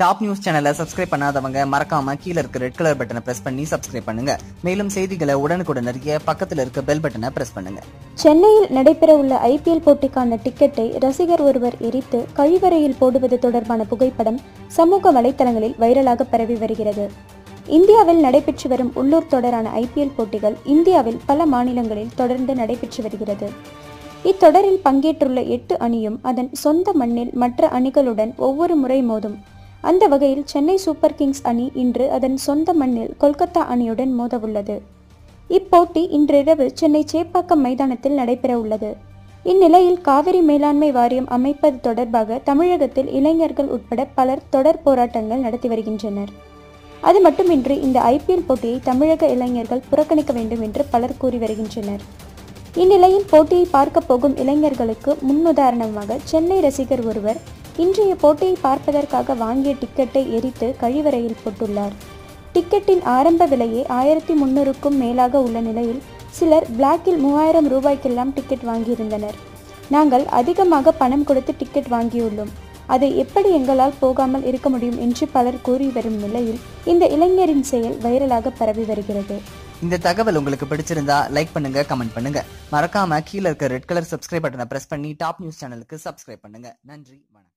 Top news சேனலை subscribe பண்ணாதவங்க மறக்காம கீழ இருக்க ரெட் கலர் பட்டனை பிரஸ் பண்ணி சப்ஸ்கிரைப் பண்ணுங்க. மேலும் செய்திகளை உடனுக்குடன் அறிய பக்கத்துல இருக்க பெல் பட்டனை பிரஸ் பண்ணுங்க. சென்னையில் நடைபெறவுள்ள ஐபிஎல் போட்டிக்கான டிக்கெட்டை ரசிகர் ஒருவர் எரித்து கழிவறையில் போடுவது தொடர்பான புகைப்படம் சமூக வலைத்தளங்களில் வைரலாக பரவி வருகிறது. இந்தியாவில் நடைபெற்று வரும் உள்ளூர் தொடரான ஐபிஎல் போட்டிகள் இந்தியாவில் பல மாநிலங்களில் தொடர்ந்து நடைபெற்று வருகிறது. இத்தொடரில் பங்கேற்றுள்ள எட்டு அணியும் அதன் சொந்த மண்ணில் மற்ற அணிகளுடன் ஒவ்வொரு முறை மோதும். அந்த வகையில் சென்னை சூப்பர் கிங்ஸ் அணி இன்று அதன் சொந்த மண்ணில் கொல்கத்தா அணியுடன் மோதவுள்ளது. இப்போட்டி இன்றிரவு சென்னை சேப்பாக்கம் மைதானத்தில் நடைபெற உள்ளது இந்நிலையில் காவிரி மேலாண்மை வாரியம் அமைப்பது தொடர்பாக தமிழகத்தில் இளைஞர்கள் உட்பட பலர் தொடர் போராட்டங்கள் நடத்தி வருகின்றனர். அது மட்டுமின்றி இந்த ஐபிஎல் போட்டியை தமிழக இளைஞர்கள் புறக்கணிக்க வேண்டும் என்று பலர் கூறி வருகின்றனர். இந்நிலையில் போட்டியை பார்க்க போகும் இளைஞர்களுக்கு முன்னுதாரணமாக சென்னை ரசிகர் ஒருவர் இன்றைய போட்டியை பார்ப்பதற்காக வாங்கிய டிக்கெட்டை எரித்து கழிவறையில் போட்டுள்ளார். டிக்கெட்டின் ஆரம்ப விலையே ஆயிரத்தி முன்னூறுக்கும் மேலாக உள்ள நிலையில் சிலர் பிளாக்கில் மூவாயிரம் ரூபாய்க்கெல்லாம் டிக்கெட் வாங்கியிருந்தனர். நாங்கள் அதிகமாக பணம் கொடுத்து டிக்கெட் வாங்கியுள்ளோம். அதை எப்படி எங்களால் போகாமல் இருக்க முடியும் என்று பலர் கூறி வரும் நிலையில் இந்த இளைஞரின் செயல் வைரலாக பரவி வருகிறது. இந்த தகவல் உங்களுக்கு பிடிச்சிருந்தா லைக் பண்ணுங்க கமெண்ட் பண்ணுங்க. மறக்காம கீழே இருக்க ரெட் கலர் சப்ஸ்கிரைப் பட்டனை பிரஸ் பண்ணி டாப் நியூஸ் சேனலுக்கு சப்ஸ்கிரைப் பண்ணுங்க. நன்றி வணக்கம்.